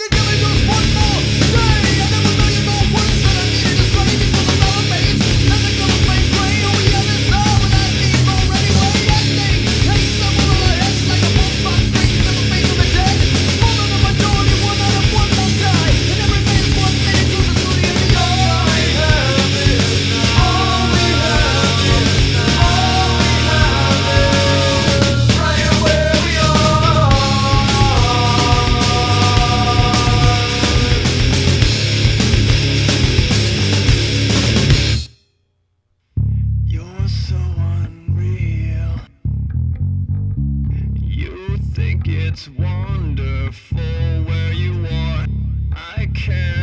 You're think it's wonderful where you are. I can't.